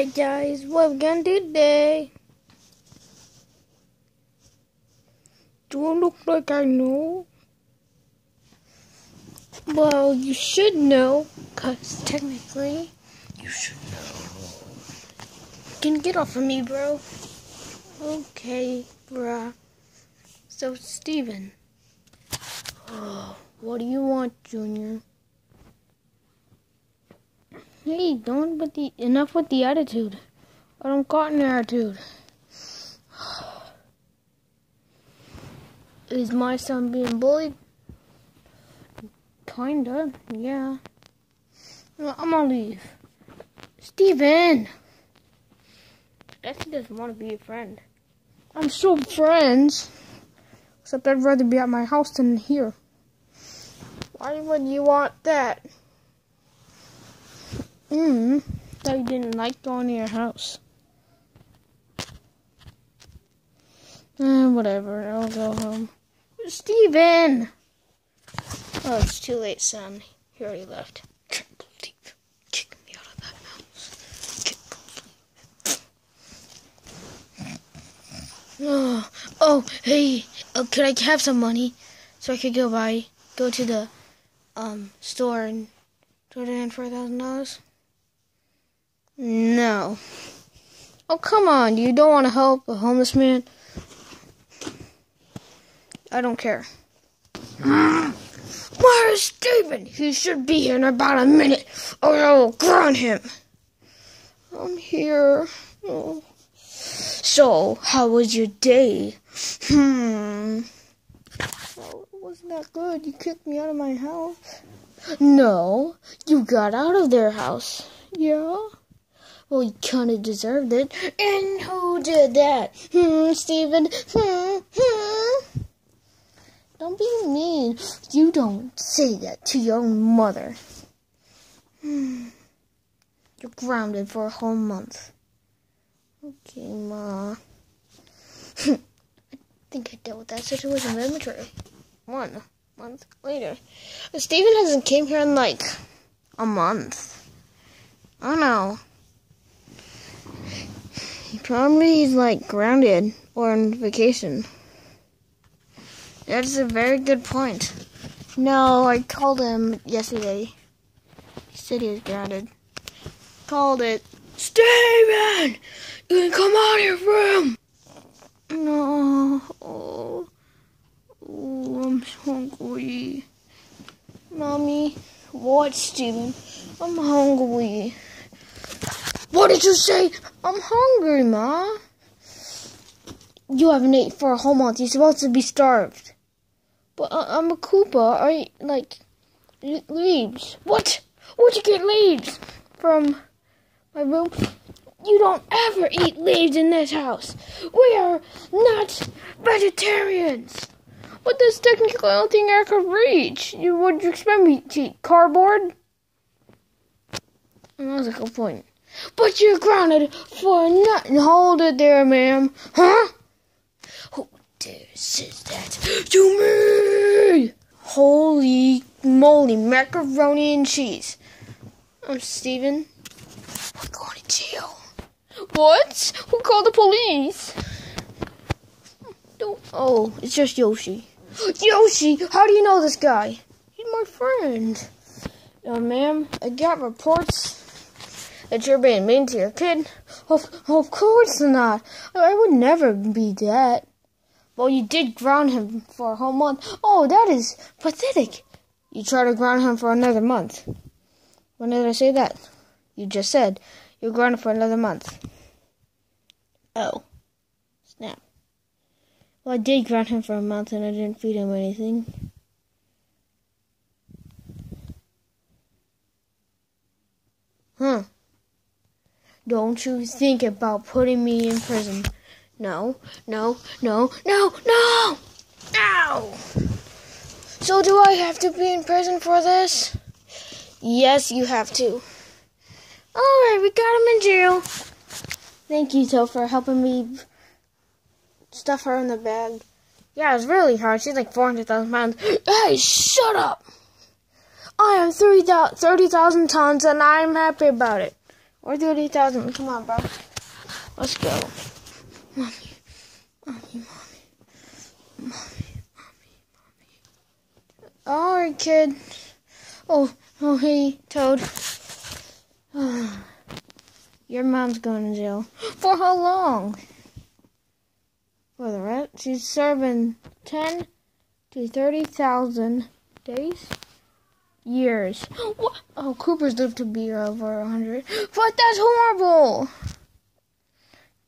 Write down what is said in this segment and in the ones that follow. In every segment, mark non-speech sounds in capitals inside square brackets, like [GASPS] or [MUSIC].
Alright guys, what we're gonna do today. Do I look like I know? Well, you should know, cause technically, you should know. Can get off of me, bro. Okay, bruh. So, Steven. Oh, [SIGHS] what do you want, Junior? Hey, don't with the enough with the attitude. I don't got an attitude. Is my son being bullied? Kinda, yeah. I'm gonna leave. Steven! Guess he doesn't want to be a friend. I'm still friends. Except I'd rather be at my house than here. Why would you want that? Hmm. Thought you didn't like going to your house. Eh, whatever. I'll go home. Steven! Oh, it's too late, son. He already left. That. Oh, oh, hey, oh, could I have some money so I could go buy, go to the um store and throw it in for a thousand dollars? No. Oh, come on. You don't want to help a homeless man? I don't care. [GASPS] Where's Steven? He should be here in about a minute, or I will ground him. I'm here. Oh. So, how was your day? Hmm. Well, it wasn't that good. You kicked me out of my house. No, you got out of their house. Yeah? Well, you kind of deserved it. And who did that? Hmm, Steven? Hmm, hmm. Don't be mean. You don't say that to your own mother. Hmm. You're grounded for a whole month. Okay, Ma. I think I dealt with that situation very maturely. One month later. Steven hasn't came here in like a month. I don't know. Probably he's like grounded or on vacation. That's a very good point. No, I called him yesterday. He said he was grounded. Called it. Steven! You can come out of your room! No. Oh I'm hungry. Mommy, what, Steven? I'm hungry. What did you say? I'm hungry, Ma. You haven't ate for a whole month. You're supposed to be starved. But I- am a Koopa. I like leaves. What? Where'd you get leaves from? My room. You don't ever eat leaves in this house. We are not vegetarians. But that's technically the only thing I could reach. You would you expect me to eat cardboard? And that was a good point. But you're grounded for nothing. Hold it there, ma'am. Huh? Who dares that to me? Holy moly, macaroni and cheese. I'm Steven. We're going to jail. What? Who called the police? Don't, Oh, it's just Yoshi. Yoshi, how do you know this guy? He's my friend. Uh, ma'am, I got reports that you're being mean to your kid? Of, of course not. I would never be that. Well, you did ground him for a whole month. Oh, that is pathetic. You try to ground him for another month. When did I say that? You just said you're grounded for another month. Oh. Snap. Well, I did ground him for a month and I didn't feed him anything. Huh. Don't you think about putting me in prison. No, no, no, no, no! Ow! So do I have to be in prison for this? Yes, you have to. Alright, we got him in jail. Thank you, Toad, for helping me stuff her in the bag. Yeah, it's really hard. She's like 400,000 pounds. [GASPS] Hey, shut up! I am 30,000 tons and I'm happy about it. Or 30,000. Come on, bro. Let's go. Mommy. Mommy, mommy. Mommy, mommy, mommy. Alright, kid. Oh, oh, hey, Toad. [SIGHS] Your mom's going to jail. [GASPS] For how long? For the rest? She's serving 10 to 30,000 days? Years. What? Oh, Koopas lived to be over 100. But that's horrible!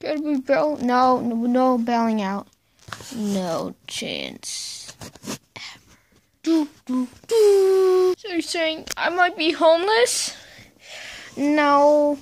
Could we bail? No, no bailing out. No chance. Ever. Do, do, do. So you're saying I might be homeless? No.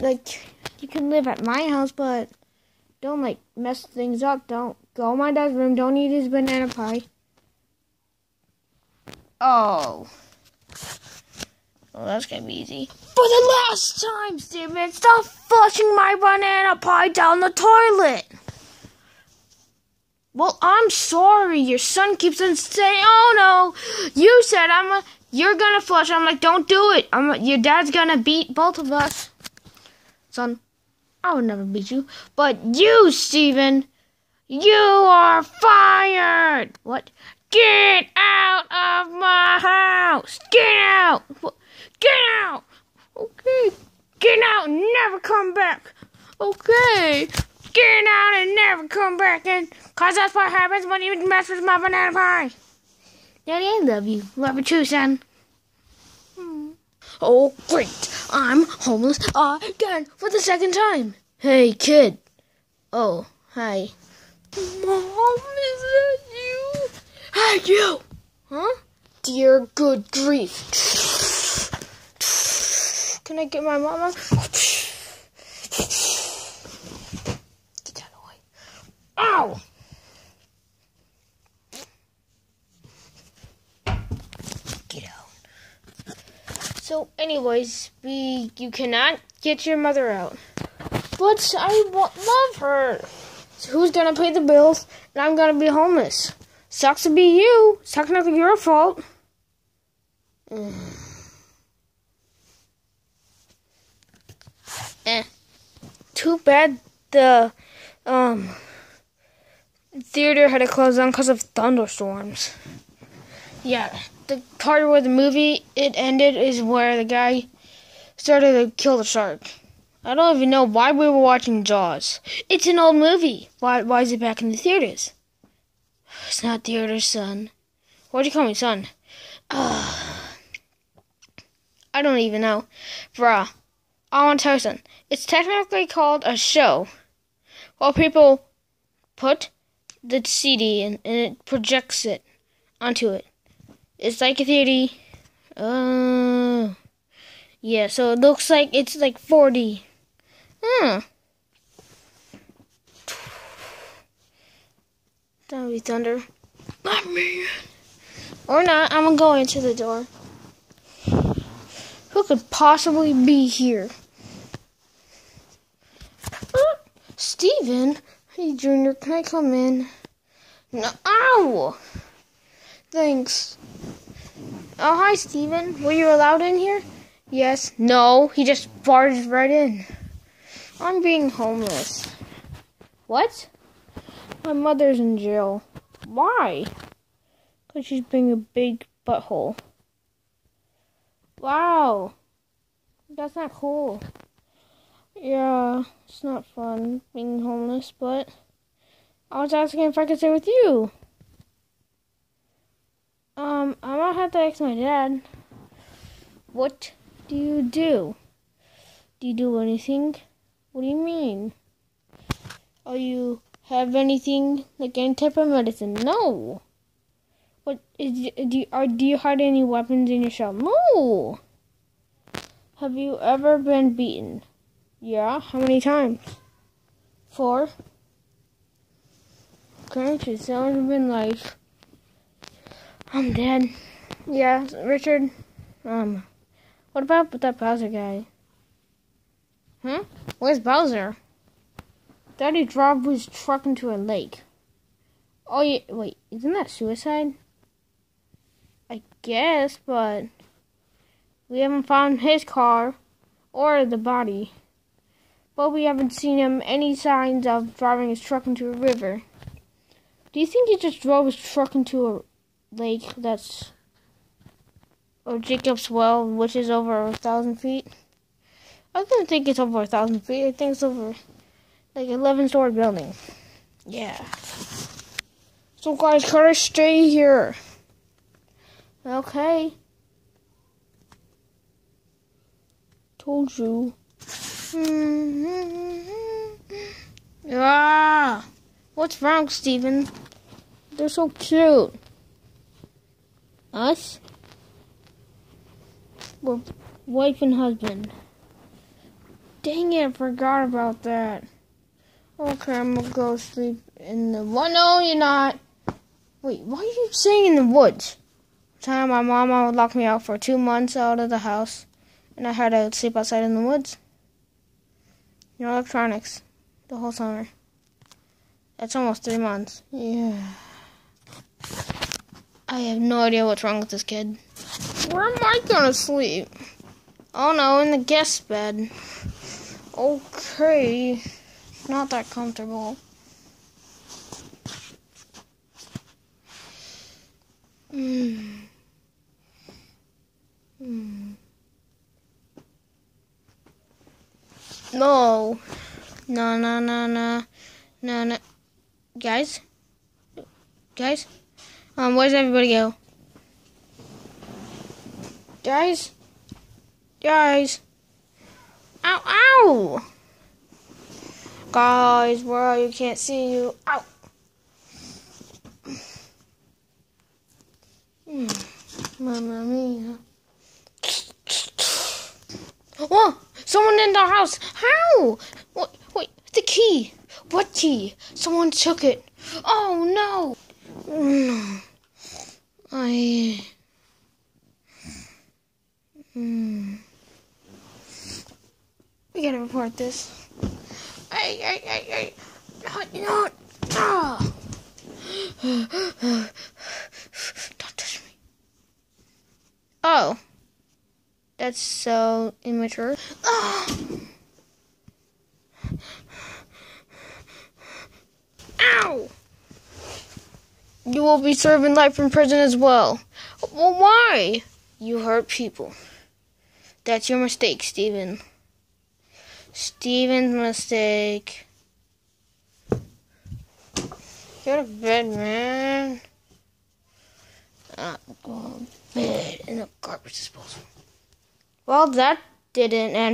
Like, you can live at my house, but don't, like, mess things up. Don't go in my dad's room. Don't eat his banana pie. Oh. Well, that's gonna be easy. For the last time, Steven, stop flushing my banana pie down the toilet. Well, I'm sorry. Your son keeps on saying, "Oh no, you said I'm a, you're gonna flush." I'm like, "Don't do it. I'm a, your dad's gonna beat both of us." Son, I would never beat you, but you, Steven, you are fired. What? Get out of my house! Get out! Get out! Okay. Get out and never come back. Okay. Get out and never come back in. Cause that's what happens when you mess with my banana pie. Daddy, I love you. Love you too, son. Oh, great. I'm homeless again for the second time. Hey, kid. Oh, hi. Mom, is you? Hey, you! Huh? Dear good grief. Can I get my mama? Get out of the way. Ow! Get out. So, anyways, we you cannot get your mother out. But I love her. So who's gonna pay the bills? And I'm gonna be homeless. Sucks to be you. It's technically your fault. [SIGHS] eh. Too bad the um theater had to close down because of thunderstorms. Yeah, the part where the movie it ended is where the guy started to kill the shark. I don't even know why we were watching Jaws. It's an old movie. Why why is it back in the theaters? It's not theaters, son. Why'd you call me son? I don't even know. Bruh. I want to tell you something. It's technically called a show. While people put the CD in and it projects it onto it. It's like a theory. Uh, yeah, so it looks like it's like 40. Hmm. That would be thunder. Not me. Or not. I'm gonna go into the door. Who could possibly be here? Uh, Steven? Hey, Junior, can I come in? No. Ow! Thanks. Oh, hi, Steven. Were you allowed in here? Yes. No, he just barged right in. I'm being homeless. What? My mother's in jail. Why? Because she's being a big butthole. Wow. That's not cool. Yeah, it's not fun being homeless, but I was asking if I could stay with you. Um, I might have to ask my dad. What do you do? Do you do anything? What do you mean? Are you have anything like any type of medicine? No. What is do you, are do you hide any weapons in your shop? No. Have you ever been beaten? Yeah. How many times? Four. It sounds been life. I'm dead. Yeah, Richard. Um, what about that Bowser guy? Huh? Where's Bowser? Daddy drove his truck into a lake. Oh, yeah, wait, isn't that suicide? I guess, but we haven't found his car or the body. But we haven't seen him any signs of driving his truck into a river. Do you think he just drove his truck into a lake that's or Jacob's well, which is over a thousand feet? I don't think it's over a thousand feet. I think it's over like eleven story building. Yeah. So guys, gotta stay here. Okay. Told you. [LAUGHS] ah, what's wrong, Steven? They're so cute. Us? We're wife and husband. Dang it, I forgot about that. Okay, I'm gonna go sleep in the one. No, you're not. Wait, why are you staying in the woods? Time my mama would lock me out for two months out of the house, and I had to sleep outside in the woods. No electronics the whole summer. That's almost three months. Yeah. I have no idea what's wrong with this kid. Where am I gonna sleep? Oh no, in the guest bed. Okay. Not that comfortable. Mm. Mm. No. No, no, no, no. No, no. Guys? Guys? Um, where's everybody go? Guys? Guys? Ow, ow! Guys, where are you? Can't see you. Ow! Mm. Mamma mia. Oh! Someone in the house! How? Wait, wait, the key! What key? Someone took it. Oh no! No. I. Hmm. We gotta report this. Hey, hey, hey, hey! Not, not! [SIGHS] Don't touch me. Oh. That's so immature. Ah! [GASPS] Ow! You will be serving life in prison as well. Well, why? You hurt people. That's your mistake, Steven. Steven's mistake. Go to bed, man. Uh, go to bed in the garbage disposal. Well, that didn't end.